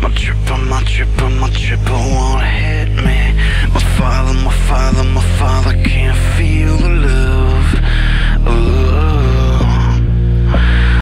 My trip. my trip. my trip.